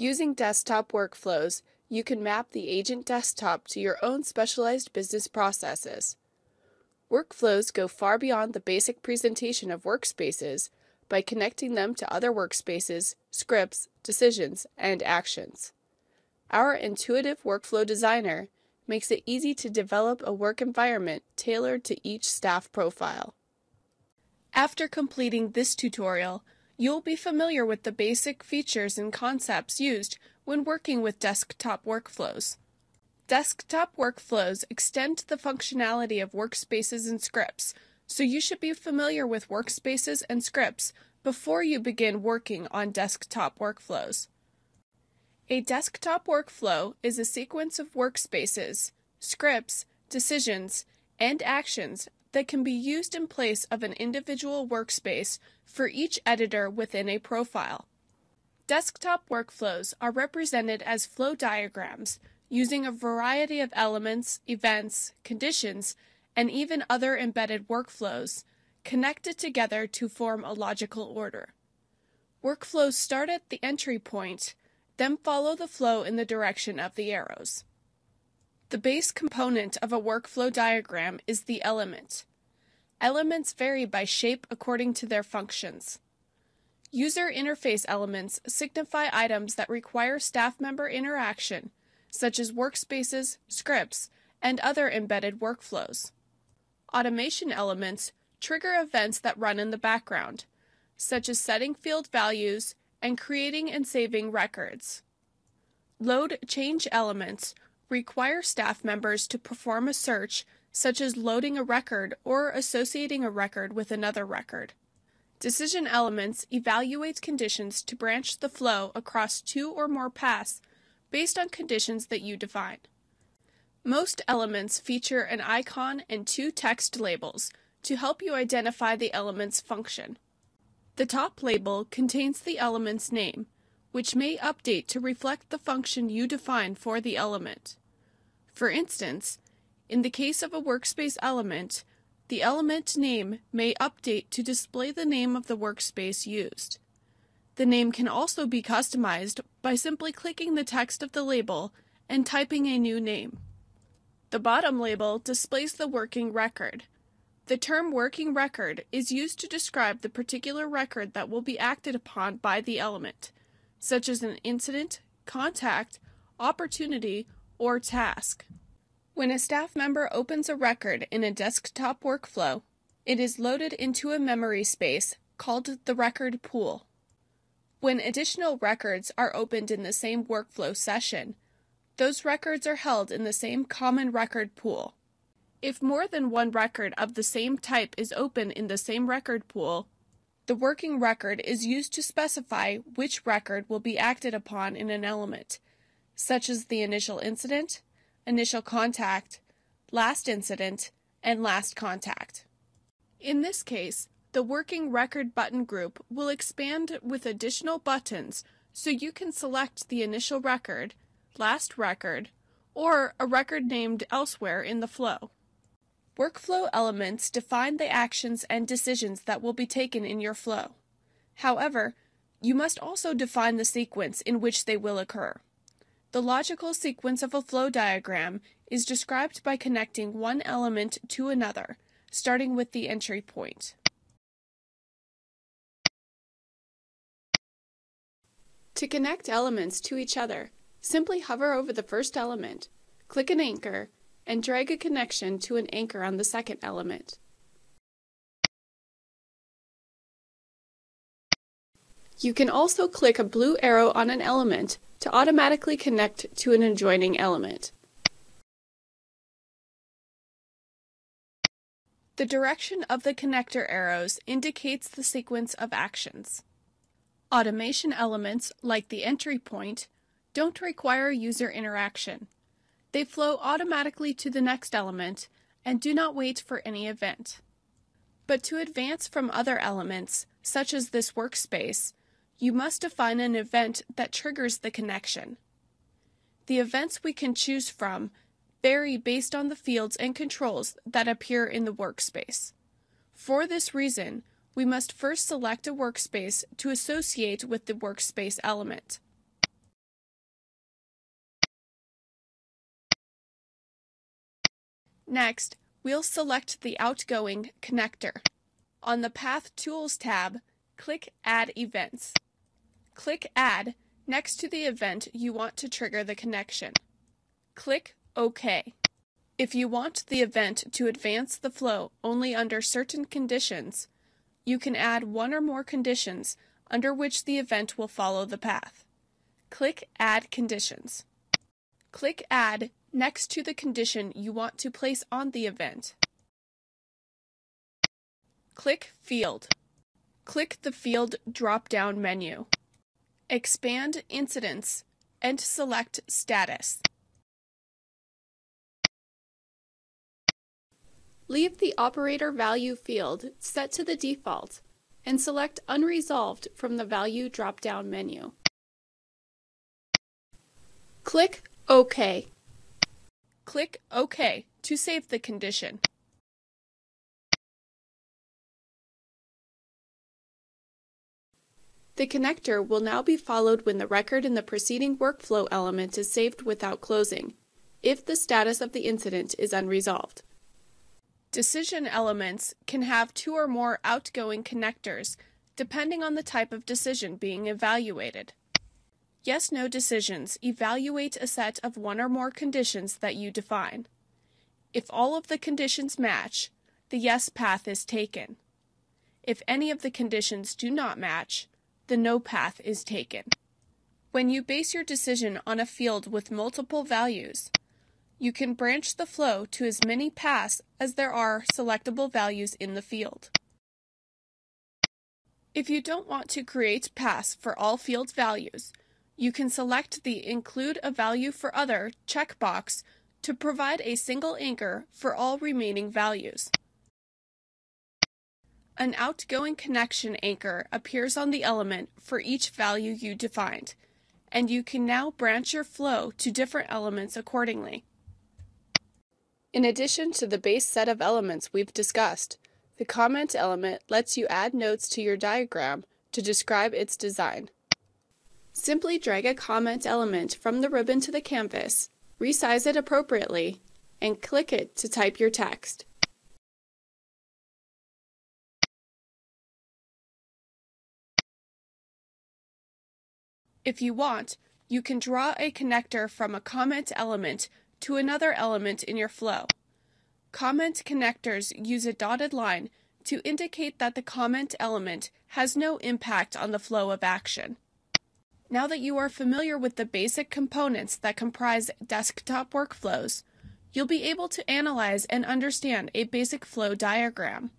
Using desktop workflows, you can map the agent desktop to your own specialized business processes. Workflows go far beyond the basic presentation of workspaces by connecting them to other workspaces, scripts, decisions, and actions. Our intuitive workflow designer makes it easy to develop a work environment tailored to each staff profile. After completing this tutorial, you'll be familiar with the basic features and concepts used when working with desktop workflows. Desktop workflows extend the functionality of workspaces and scripts, so you should be familiar with workspaces and scripts before you begin working on desktop workflows. A desktop workflow is a sequence of workspaces, scripts, decisions, and actions that can be used in place of an individual workspace for each editor within a profile. Desktop workflows are represented as flow diagrams using a variety of elements, events, conditions, and even other embedded workflows connected together to form a logical order. Workflows start at the entry point, then follow the flow in the direction of the arrows. The base component of a workflow diagram is the element. Elements vary by shape according to their functions. User interface elements signify items that require staff member interaction, such as workspaces, scripts, and other embedded workflows. Automation elements trigger events that run in the background, such as setting field values and creating and saving records. Load change elements require staff members to perform a search, such as loading a record or associating a record with another record. Decision elements evaluate conditions to branch the flow across two or more paths based on conditions that you define. Most elements feature an icon and two text labels to help you identify the element's function. The top label contains the element's name, which may update to reflect the function you define for the element. For instance, in the case of a workspace element, the element name may update to display the name of the workspace used. The name can also be customized by simply clicking the text of the label and typing a new name. The bottom label displays the working record. The term working record is used to describe the particular record that will be acted upon by the element, such as an incident, contact, opportunity, or task. When a staff member opens a record in a desktop workflow, it is loaded into a memory space called the record pool. When additional records are opened in the same workflow session, those records are held in the same common record pool. If more than one record of the same type is open in the same record pool, the working record is used to specify which record will be acted upon in an element, such as the initial incident, initial contact, last incident, and last contact. In this case, the working record button group will expand with additional buttons so you can select the initial record, last record, or a record named elsewhere in the flow. Workflow elements define the actions and decisions that will be taken in your flow. However, you must also define the sequence in which they will occur. The logical sequence of a flow diagram is described by connecting one element to another, starting with the entry point. To connect elements to each other, simply hover over the first element, click an anchor, and drag a connection to an anchor on the second element. You can also click a blue arrow on an element to automatically connect to an adjoining element. The direction of the connector arrows indicates the sequence of actions. Automation elements, like the entry point, don't require user interaction. They flow automatically to the next element and do not wait for any event. But to advance from other elements, such as this workspace, you must define an event that triggers the connection. The events we can choose from vary based on the fields and controls that appear in the workspace. For this reason, we must first select a workspace to associate with the workspace element. Next, we'll select the outgoing connector. On the Path Tools tab, click Add Events. Click Add next to the event you want to trigger the connection. Click OK. If you want the event to advance the flow only under certain conditions, you can add one or more conditions under which the event will follow the path. Click Add Conditions. Click Add next to the condition you want to place on the event. Click Field. Click the Field drop-down menu. Expand Incidents and select Status. Leave the operator value field set to the default and select Unresolved from the Value drop-down menu. Click OK. Click OK to save the condition. The connector will now be followed when the record in the preceding workflow element is saved without closing, if the status of the incident is unresolved. Decision elements can have two or more outgoing connectors, depending on the type of decision being evaluated. Yes-no decisions evaluate a set of one or more conditions that you define. If all of the conditions match, the yes path is taken. If any of the conditions do not match, the no path is taken. When you base your decision on a field with multiple values, you can branch the flow to as many paths as there are selectable values in the field. If you don't want to create paths for all field values, you can select the Include a Value for Other checkbox to provide a single anchor for all remaining values. An outgoing connection anchor appears on the element for each value you defined, and you can now branch your flow to different elements accordingly. In addition to the base set of elements we've discussed, the comment element lets you add notes to your diagram to describe its design. Simply drag a comment element from the ribbon to the canvas, resize it appropriately, and click it to type your text. If you want, you can draw a connector from a comment element to another element in your flow. Comment connectors use a dotted line to indicate that the comment element has no impact on the flow of action. Now that you are familiar with the basic components that comprise desktop workflows, you'll be able to analyze and understand a basic flow diagram.